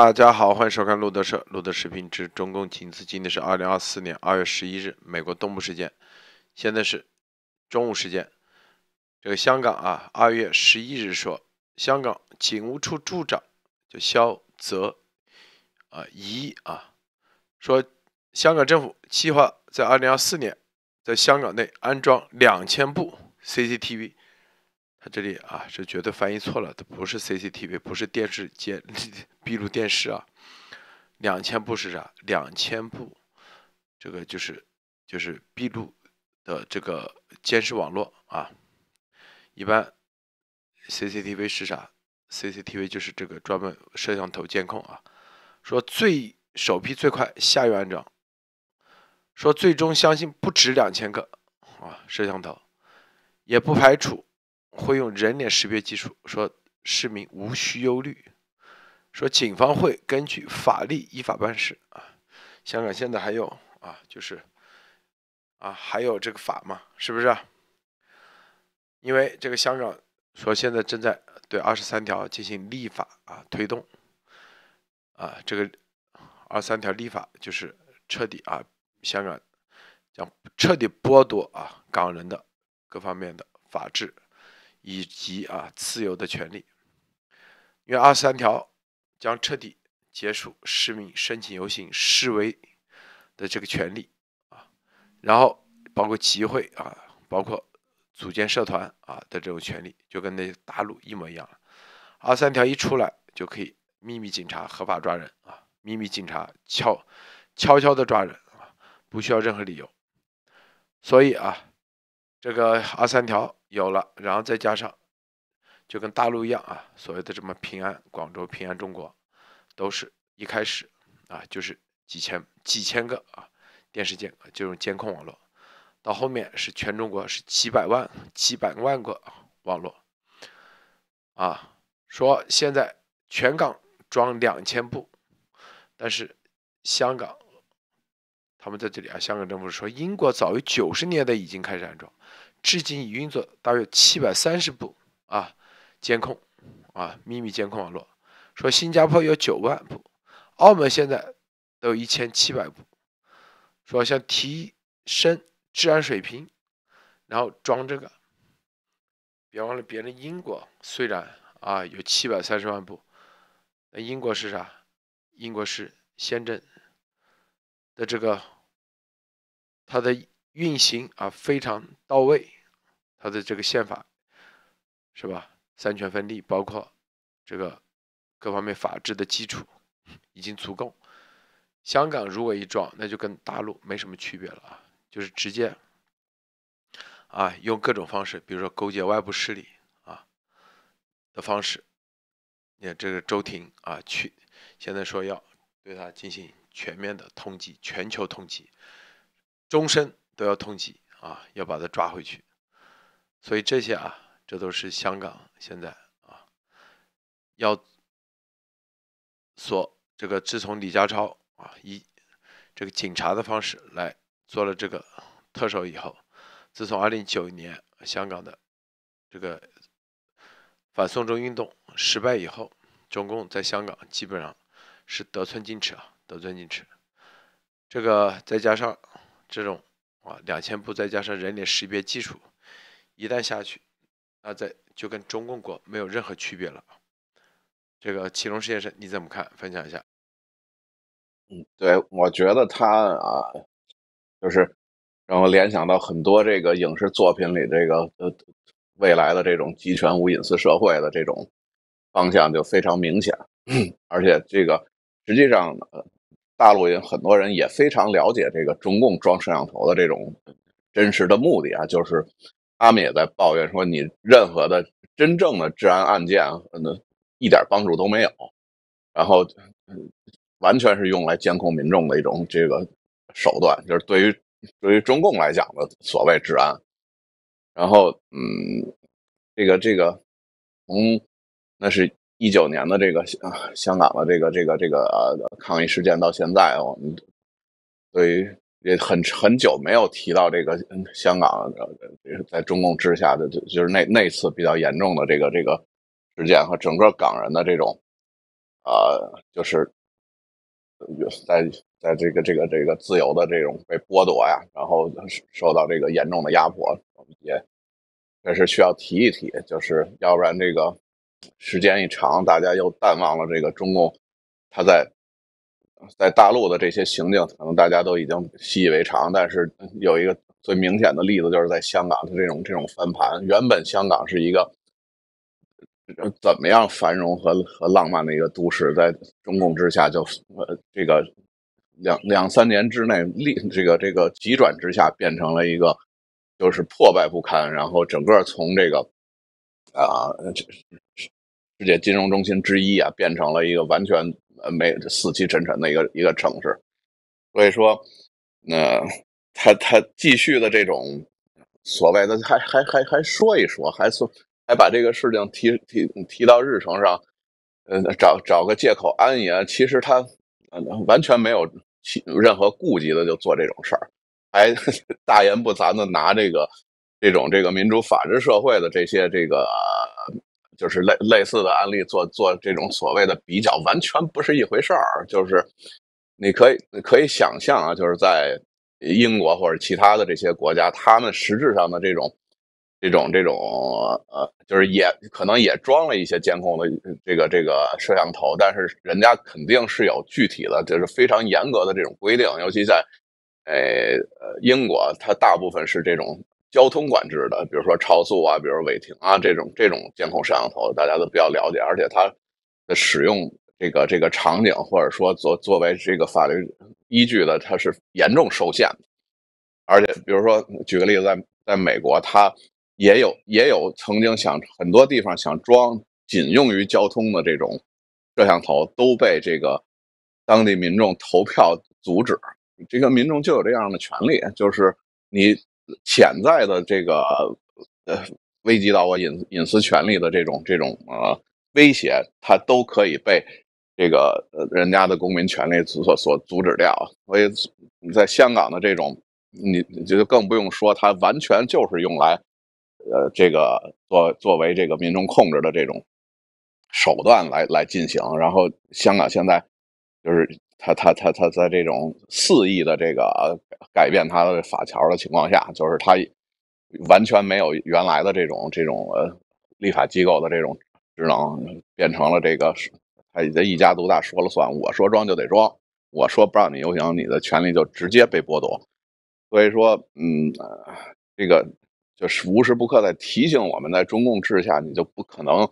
大家好，欢迎收看路德社路德视频之中共今次。今天是二零二四年二月十一日，美国东部时间，现在是中午时间。这个香港啊，二月十一日说，香港警务处处长就肖泽啊怡啊说，香港政府计划在二零二四年在香港内安装两千部 CCTV。他这里啊是绝对翻译错了，它不是 CCTV，不是电视监闭路电视啊。两千步是啥？两千步，这个就是就是闭路的这个监视网络啊。一般 CCTV 是啥？CCTV 就是这个专门摄像头监控啊。说最首批最快下月安装，说最终相信不止两千个啊摄像头，也不排除。会用人脸识别技术，说市民无需忧虑。说警方会根据法律依法办事啊。香港现在还有啊，就是啊，还有这个法嘛，是不是？因为这个香港说现在正在对二十三条进行立法啊，推动啊，这个二三条立法就是彻底啊，香港将彻底剥夺啊港人的各方面的法治。以及啊自由的权利，因为二十三条将彻底结束市民申请游行示威的这个权利啊，然后包括集会啊，包括组建社团啊的这种权利，就跟那大陆一模一样了。二十三条一出来，就可以秘密警察合法抓人啊，秘密警察悄悄悄的抓人啊，不需要任何理由。所以啊，这个二三条。有了，然后再加上，就跟大陆一样啊，所谓的这么平安广州、平安中国，都是一开始啊，就是几千几千个啊电视监这种监控网络，到后面是全中国是几百万几百万个网络，啊，说现在全港装两千部，但是香港他们在这里啊，香港政府说英国早于九十年代已经开始安装。至今已运作大约七百三十部啊监控啊秘密监控网络，说新加坡有九万部，澳门现在都有一千七百部，说想提升治安水平，然后装这个，别忘了别人英国虽然啊有七百三十万部，那英国是啥？英国是宪政的这个它的。运行啊非常到位，它的这个宪法是吧？三权分立，包括这个各方面法治的基础已经足够。香港如果一撞，那就跟大陆没什么区别了啊，就是直接啊用各种方式，比如说勾结外部势力啊的方式。你看这个周庭啊去，现在说要对他进行全面的通缉，全球通缉，终身。都要通缉啊，要把他抓回去。所以这些啊，这都是香港现在啊，要所这个自从李家超啊以这个警察的方式来做了这个特首以后，自从二零一九年香港的这个反送中运动失败以后，中共在香港基本上是得寸进尺啊，得寸进尺。这个再加上这种。啊，两千步再加上人脸识别技术，一旦下去，那在就跟中共国没有任何区别了。这个启龙实验室你怎么看？分享一下。嗯，对，我觉得他啊，就是让我联想到很多这个影视作品里这个呃未来的这种集权无隐私社会的这种方向就非常明显，而且这个实际上呃。大陆人很多人也非常了解这个中共装摄像头的这种真实的目的啊，就是他们也在抱怨说，你任何的真正的治安案件，那一点帮助都没有，然后完全是用来监控民众的一种这个手段，就是对于对于中共来讲的所谓治安。然后，嗯，这个这个从那是。一九年的这个啊，香港的这个这个这个呃抗议事件到现在，我们对于也很很久没有提到这个香港在中共治下的就就是那那次比较严重的这个这个事件和整个港人的这种呃，就是在在这个这个这个自由的这种被剥夺呀，然后受到这个严重的压迫，也也是需要提一提，就是要不然这个时间一长，大家又淡忘了这个中共他在。在大陆的这些行径，可能大家都已经习以为常。但是有一个最明显的例子，就是在香港的这种这种翻盘。原本香港是一个怎么样繁荣和和浪漫的一个都市，在中共之下就呃这个两两三年之内，立这个这个急转直下，变成了一个就是破败不堪。然后整个从这个啊这世界金融中心之一啊，变成了一个完全。呃，没死气沉沉的一个一个城市，所以说，那他他继续的这种所谓的还还还还说一说，还说还把这个事情提提提到日程上，呃，找找个借口安逸，其实他完全没有任何顾忌的就做这种事儿，还 大言不惭的拿这个这种这个民主法治社会的这些这个。就是类类似的案例做做这种所谓的比较，完全不是一回事儿。就是你可以可以想象啊，就是在英国或者其他的这些国家，他们实质上的这种这种这种呃，就是也可能也装了一些监控的这个这个摄像头，但是人家肯定是有具体的，就是非常严格的这种规定，尤其在呃呃英国，它大部分是这种。交通管制的，比如说超速啊，比如违停啊，这种这种监控摄像头，大家都比较了解。而且它的使用这个这个场景，或者说作作为这个法律依据的，它是严重受限的。而且，比如说举个例子，在在美国，它也有也有曾经想很多地方想装仅用于交通的这种摄像头，都被这个当地民众投票阻止。这个民众就有这样的权利，就是你。潜在的这个呃危及到我隐隐私权利的这种这种呃威胁，它都可以被这个呃人家的公民权利所所阻止掉。所以你在香港的这种，你就更不用说，它完全就是用来呃这个作作为这个民众控制的这种手段来来进行。然后香港现在就是。他他他他在这种肆意的这个改变他的法条的情况下，就是他完全没有原来的这种这种呃立法机构的这种职能，变成了这个他的一家独大，说了算，我说装就得装，我说不让你游行，你的权利就直接被剥夺。所以说，嗯，这个就是无时不刻在提醒我们，在中共治下，你就不可能。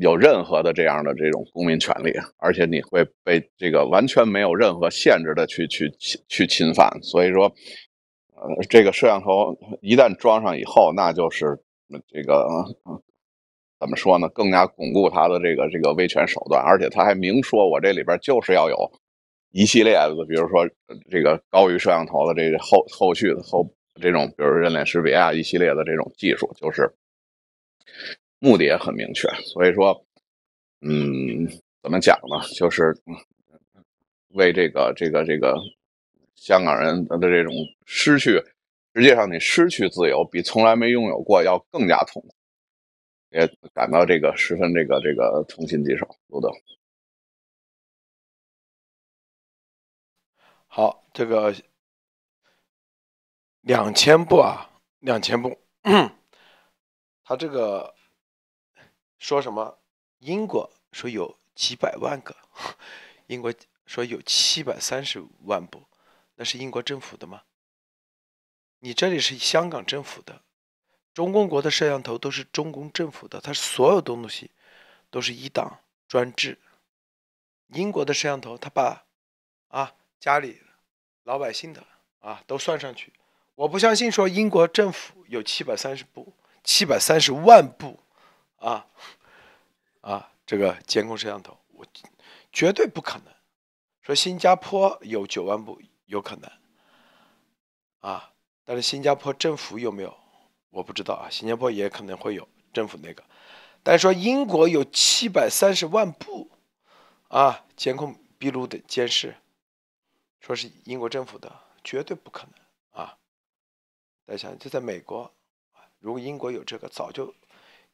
有任何的这样的这种公民权利，而且你会被这个完全没有任何限制的去去去侵犯。所以说，呃，这个摄像头一旦装上以后，那就是这个怎么说呢？更加巩固他的这个这个威权手段。而且他还明说，我这里边就是要有一系列的，比如说这个高于摄像头的这个后后续的后这种，比如人脸识别啊，一系列的这种技术，就是。目的也很明确，所以说，嗯，怎么讲呢？就是为这个、这个、这个香港人的这种失去，实际上你失去自由，比从来没拥有过要更加痛苦，也感到这个十分这个、这个痛心疾首。卢德，好，这个两千步啊，两千步，他这个。说什么？英国说有几百万个，英国说有七百三十万部，那是英国政府的吗？你这里是香港政府的，中共国的摄像头都是中共政府的，它所有东西都是一党专制。英国的摄像头，他把啊家里老百姓的啊都算上去，我不相信说英国政府有七百三十部、七百三十万部。啊，啊，这个监控摄像头，我绝对不可能说新加坡有九万部，有可能啊，但是新加坡政府有没有，我不知道啊。新加坡也可能会有政府那个，但是说英国有七百三十万部啊，监控闭路的监视，说是英国政府的，绝对不可能啊。大家想，就在美国，如果英国有这个，早就。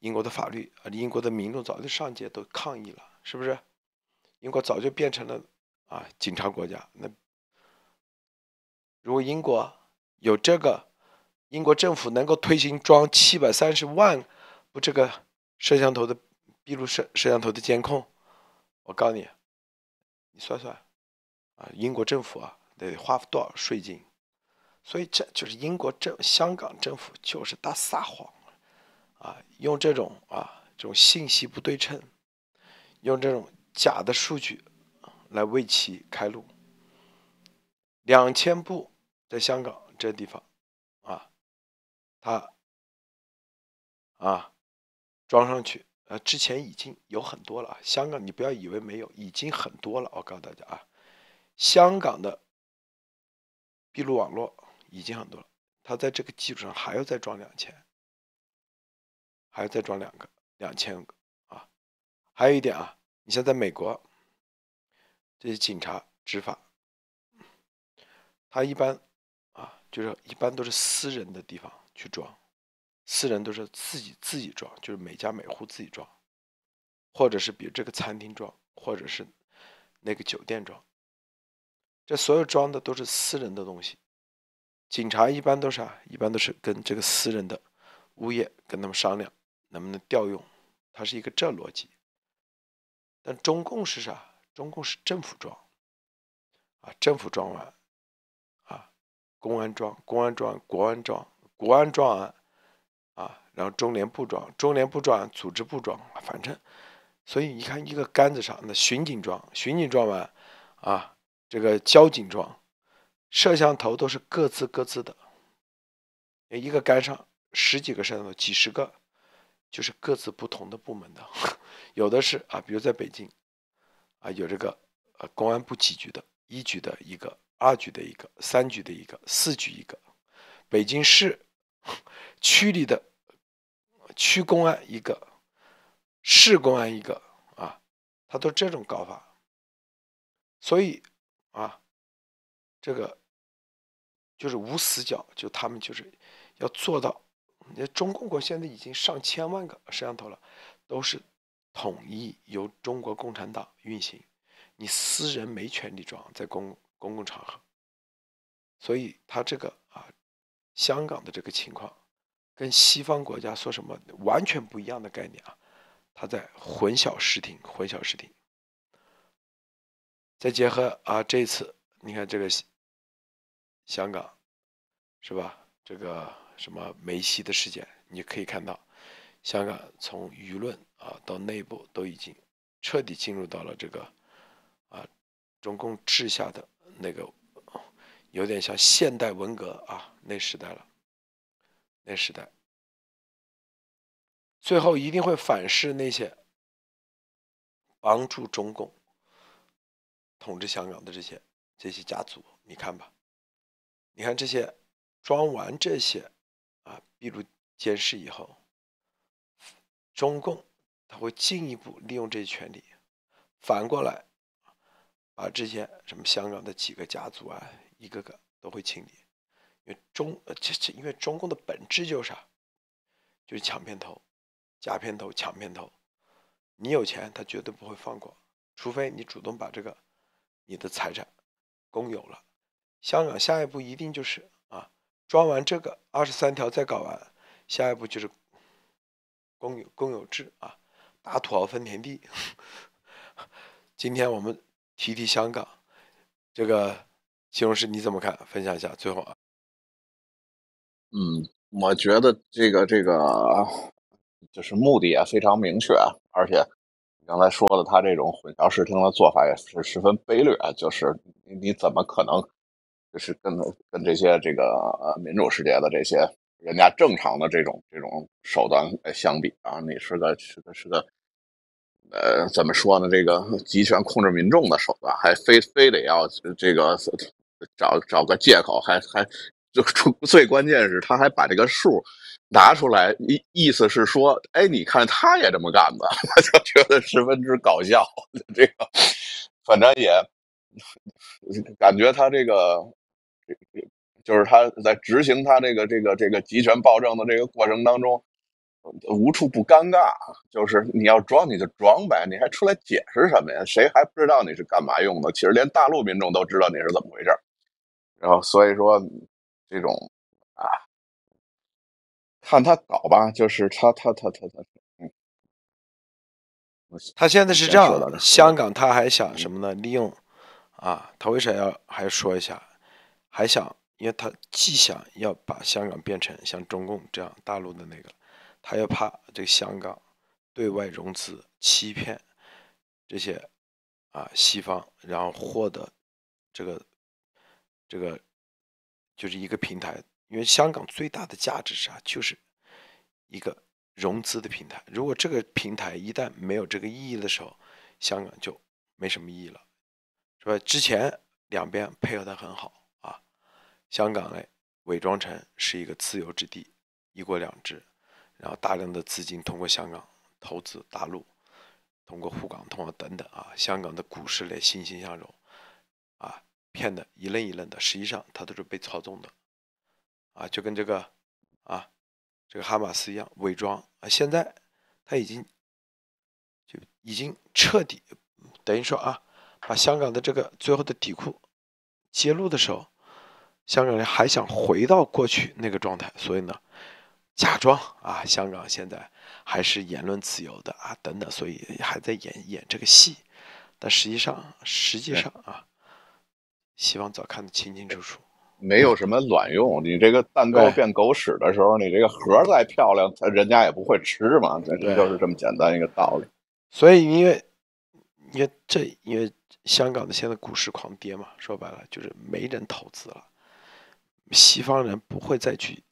英国的法律啊，英国的民众早就上街都抗议了，是不是？英国早就变成了啊警察国家。那如果英国有这个，英国政府能够推行装七百三十万部这个摄像头的闭路摄摄像头的监控，我告诉你，你算算啊，英国政府啊得花多少税金？所以这就是英国政香港政府就是大撒谎啊，用这种啊这种信息不对称，用这种假的数据来为其开路。两千部在香港这地方啊，它啊装上去，呃，之前已经有很多了。香港你不要以为没有，已经很多了。我告诉大家啊，香港的闭路网络。已经很多了，他在这个基础上还要再装两千，还要再装两个两千个啊！还有一点啊，你像在美国，这些警察执法，他一般啊，就是一般都是私人的地方去装，私人都是自己自己装，就是每家每户自己装，或者是比如这个餐厅装，或者是那个酒店装，这所有装的都是私人的东西。警察一般都是啊，一般都是跟这个私人的物业跟他们商量能不能调用，它是一个这逻辑。但中共是啥？中共是政府装啊，政府装完啊，公安装，公安装，国安装，国安装完啊，然后中联部装，中联部装，组织部装，反正，所以你看一个杆子上的巡警装，巡警装完啊，这个交警装。摄像头都是各自各自的，一个杆上十几个摄像头，几十个，就是各自不同的部门的。有的是啊，比如在北京，啊有这个呃公安部几局的，一局的一个，二局的一个，三局的一个，四局一个。北京市区里的区公安一个，市公安一个啊，他都这种搞法。所以啊，这个。就是无死角，就他们就是要做到。那中共国现在已经上千万个摄像头了，都是统一由中国共产党运行，你私人没权利装在公公共场合。所以他这个啊，香港的这个情况，跟西方国家说什么完全不一样的概念啊，他在混淆视听，混淆视听。再结合啊，这次你看这个。香港，是吧？这个什么梅西的事件，你可以看到，香港从舆论啊到内部都已经彻底进入到了这个啊中共治下的那个有点像现代文革啊那时代了，那时代，最后一定会反噬那些帮助中共统治香港的这些这些家族，你看吧。你看这些装完这些啊闭路监视以后，中共他会进一步利用这些权利，反过来把这些什么香港的几个家族啊一个个都会清理，因为中这这因为中共的本质就是啥，就是抢片头、假片头、抢片头，你有钱他绝对不会放过，除非你主动把这个你的财产公有了。香港下一步一定就是，装完这个二十三条再搞完，下一步就是公有公有制啊，大土豪分田地。今天我们提提香港，这个西红柿你怎么看？分享一下最后啊。嗯，我觉得这个这个就是目的也非常明确，而且你刚才说的他这种混淆视听的做法也是十分卑劣，就是你怎么可能？就是跟跟这些这个呃民主世界的这些人家正常的这种这种手段相比啊，你是个是个是个，呃，怎么说呢？这个集权控制民众的手段，还非非得要这个找找个借口，还还就最关键是他还把这个数拿出来，意意思是说，哎，你看他也这么干的，我就觉得十分之搞笑。这个反正也感觉他这个。就是他在执行他这个这个这个集权暴政的这个过程当中，无处不尴尬，就是你要装你就装呗，你还出来解释什么呀？谁还不知道你是干嘛用的？其实连大陆民众都知道你是怎么回事。然后所以说，这种啊，看他搞吧，就是他他他他他，嗯，他现在是这样的，香港他还想什么呢？利用啊，他为啥要还说一下？还想，因为他既想要把香港变成像中共这样大陆的那个。他又怕这个香港对外融资欺骗这些啊西方，然后获得这个这个就是一个平台，因为香港最大的价值是啥？就是一个融资的平台。如果这个平台一旦没有这个意义的时候，香港就没什么意义了，是吧？之前两边配合的很好，香港呢伪装成是一个自由之地，一国两制。然后大量的资金通过香港投资大陆，通过沪港通啊等等啊，香港的股市来欣欣向荣，啊，骗的一愣一愣的，实际上它都是被操纵的，啊，就跟这个啊，这个哈马斯一样伪装啊，现在他已经就已经彻底等于说啊，把香港的这个最后的底库揭露的时候，香港人还想回到过去那个状态，所以呢。假装啊，香港现在还是言论自由的啊，等等，所以还在演演这个戏，但实际上，实际上啊，希望早看得清清楚楚，没有什么卵用。你这个蛋糕变狗屎的时候，你这个盒再漂亮，人家也不会吃嘛，这就是这么简单一个道理。所以，因为，因为这，因为香港的现在股市狂跌嘛，说白了就是没人投资了，西方人不会再去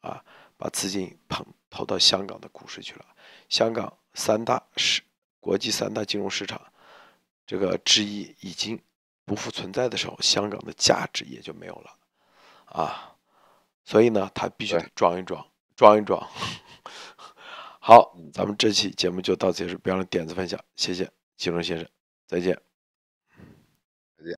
啊。把资金捧投到香港的股市去了，香港三大市国际三大金融市场这个之一已经不复存在的时候，香港的价值也就没有了啊，所以呢，他必须得装一装，装一装。好，咱们这期节目就到此结束，别忘了点子分享，谢谢金融先生，再见。